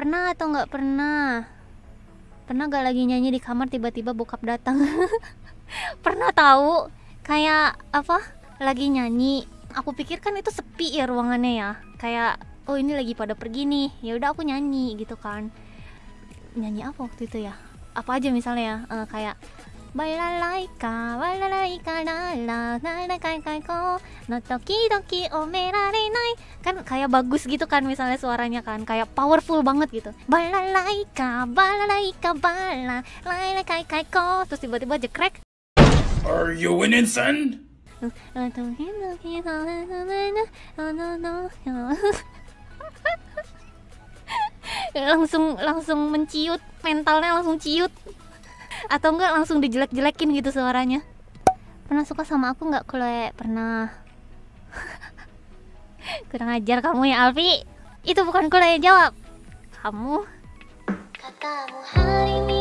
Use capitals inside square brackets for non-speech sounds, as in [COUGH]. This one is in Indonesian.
pernah atau nggak pernah? Pernah gak lagi nyanyi di kamar tiba-tiba bokap datang? [LAUGHS] Pernah tahu? Kayak apa? Lagi nyanyi. Aku pikir kan itu sepi ya ruangannya ya. Kayak oh ini lagi pada pergi nih. Ya udah aku nyanyi gitu kan. Nyanyi apa waktu itu ya? Apa aja misalnya ya? Eh, kayak Balalaika, balalaika, lala, lala, kai, kai, ko, no toki, toki, omerarenai Kan kayak bagus gitu kan misalnya suaranya kan Kayak powerful banget gitu Balalaika, balalaika, bala, lala, kai, kai, ko Terus tiba-tiba jekrek Are you winning, son? langsung langsung menciut mentalnya langsung ciut atau enggak langsung dijelek-jelekin gitu suaranya? Pernah suka sama aku nggak Kule pernah. [LAUGHS] Kurang ajar kamu ya Alfi. Itu bukan Kule yang jawab. Kamu. Katamu hari itu